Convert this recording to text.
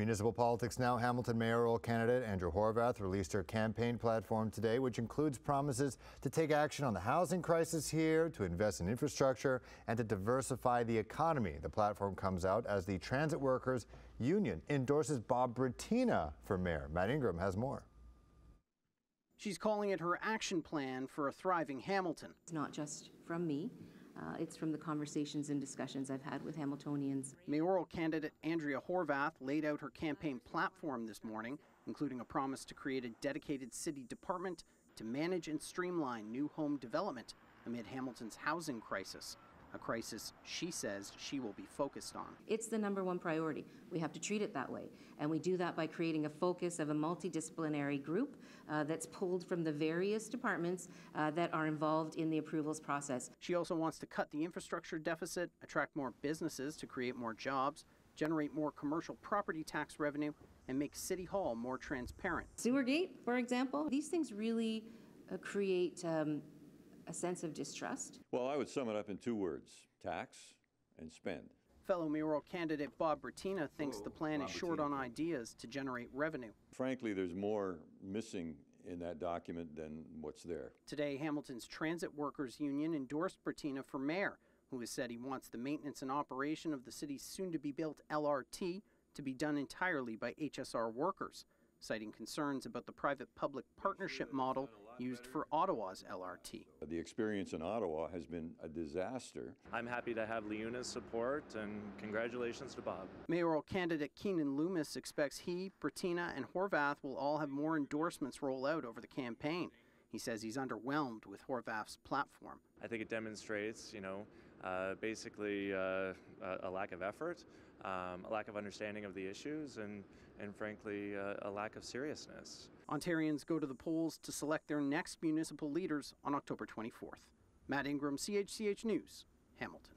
Municipal politics now. Hamilton mayoral candidate Andrea Horwath released her campaign platform today, which includes promises to take action on the housing crisis here, to invest in infrastructure, and to diversify the economy. The platform comes out as the Transit Workers Union endorses Bob Bratina for mayor. Matt Ingram has more. She's calling it her action plan for a thriving Hamilton. It's not just from me. Uh, it's from the conversations and discussions I've had with Hamiltonians. Mayoral candidate Andrea Horwath laid out her campaign platform this morning, including a promise to create a dedicated city department to manage and streamline new home development amid Hamilton's housing crisis a crisis she says she will be focused on. It's the number one priority. We have to treat it that way. And we do that by creating a focus of a multidisciplinary group uh, that's pulled from the various departments uh, that are involved in the approvals process. She also wants to cut the infrastructure deficit, attract more businesses to create more jobs, generate more commercial property tax revenue, and make City Hall more transparent. Sewergate, for example, these things really uh, create um, a sense of distrust? Well, I would sum it up in two words tax and spend. Fellow mayoral candidate Bob Bratina thinks the plan is short on ideas to generate revenue. Frankly, there's more missing in that document than what's there. Today, Hamilton's Transit Workers Union endorsed Bratina for mayor, who has said he wants the maintenance and operation of the city's soon to be built LRT to be done entirely by HSR workers, citing concerns about the private public partnership model used for Ottawa's LRT. The experience in Ottawa has been a disaster. I'm happy to have LiUNA's support and congratulations to Bob. Mayoral candidate Keanin Loomis expects he, Bratina, and Horwath will all have more endorsements roll out over the campaign. He says he's underwhelmed with Horwath's platform. I think it demonstrates, you know, uh, basically uh, a lack of effort, um, a lack of understanding of the issues, and, and frankly, uh, a lack of seriousness. Ontarians go to the polls to select their next municipal leaders on October 24th. Matt Ingram, CHCH News, Hamilton.